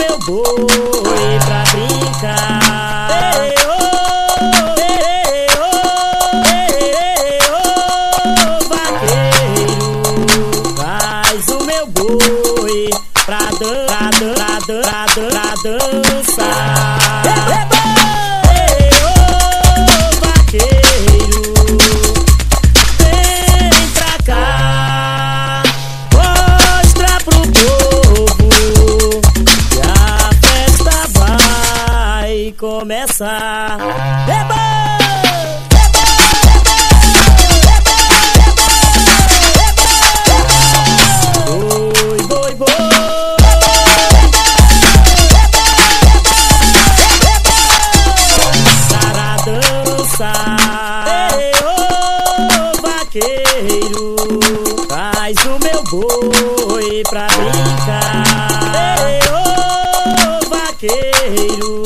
meu boi pra brincar. vaqueiro, faz o meu boi pra dan, pra dan, pra dan, pra dançar. Mostra pro boi. Começar. Vaqueiro, traz o meu boi pra brincar. Ei, ô, vaqueiro,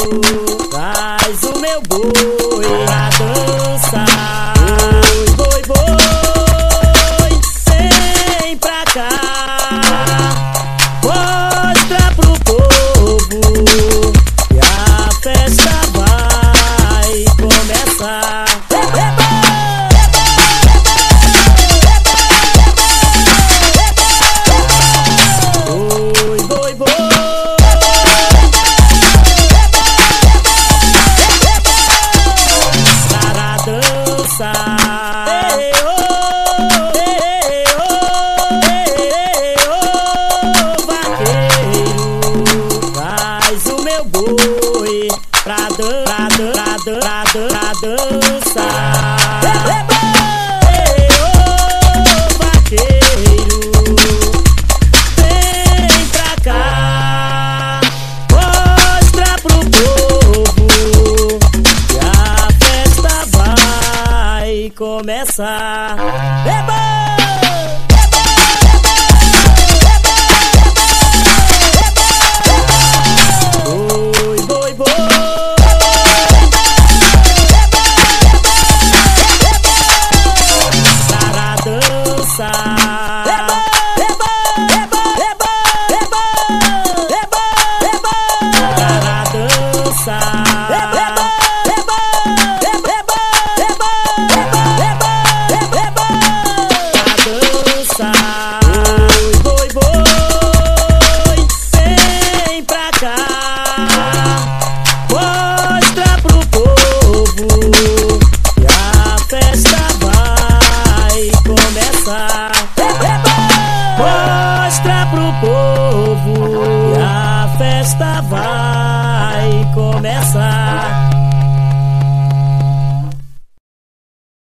o meu boi pra dan, pra dan, pra dan, pra dan, dançar. Vem pra cá, mostra pro povo a festa vai começar. Eba! Mostra pro povo que a festa vai começar.